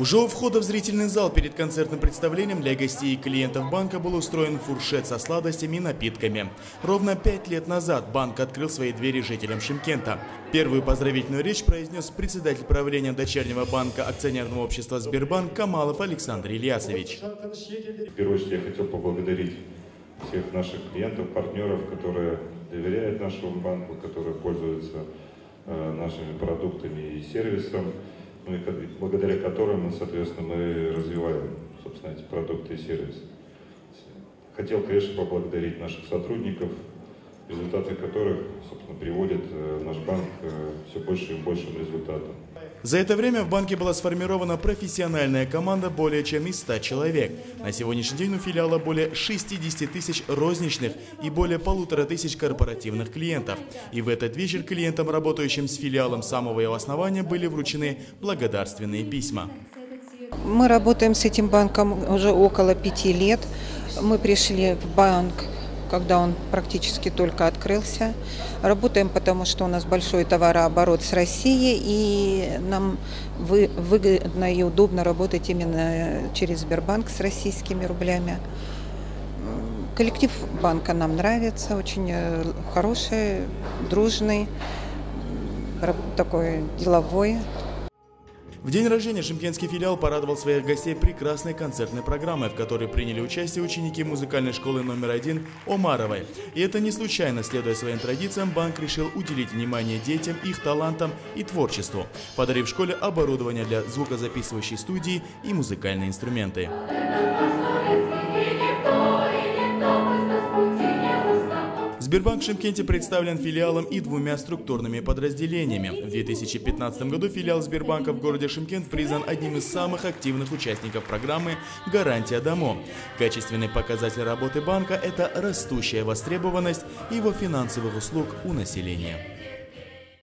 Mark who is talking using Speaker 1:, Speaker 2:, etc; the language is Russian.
Speaker 1: Уже у входа в зрительный зал перед концертным представлением для гостей и клиентов банка был устроен фуршет со сладостями и напитками. Ровно пять лет назад банк открыл свои двери жителям Шимкента. Первую поздравительную речь произнес председатель правления дочернего банка акционерного общества «Сбербанк» Камалов Александр Ильясович.
Speaker 2: В первую очередь я хотел поблагодарить всех наших клиентов, партнеров, которые доверяют нашему банку, которые пользуются э, нашими продуктами и сервисом благодаря которым, соответственно, мы развиваем, собственно, эти продукты и сервисы. Хотел, конечно, поблагодарить наших сотрудников, результаты которых, собственно, приводят э, наш банк э, все больше и большим результатам.
Speaker 1: За это время в банке была сформирована профессиональная команда более чем из 100 человек. На сегодняшний день у филиала более 60 тысяч розничных и более полутора тысяч корпоративных клиентов. И в этот вечер клиентам, работающим с филиалом самого его основания, были вручены благодарственные письма.
Speaker 3: Мы работаем с этим банком уже около пяти лет. Мы пришли в банк когда он практически только открылся. Работаем, потому что у нас большой товарооборот с Россией, и нам выгодно и удобно работать именно через Сбербанк с российскими рублями. Коллектив банка нам нравится, очень э, хороший, дружный, такой деловой.
Speaker 1: В день рождения шимкентский филиал порадовал своих гостей прекрасной концертной программой, в которой приняли участие ученики музыкальной школы номер один Омаровой. И это не случайно, следуя своим традициям, банк решил уделить внимание детям, их талантам и творчеству, подарив школе оборудование для звукозаписывающей студии и музыкальные инструменты. Сбербанк в Шимкенте представлен филиалом и двумя структурными подразделениями. В 2015 году филиал Сбербанка в городе Шимкент признан одним из самых активных участников программы «Гарантия домо». Качественный показатель работы банка – это растущая востребованность его финансовых услуг у населения.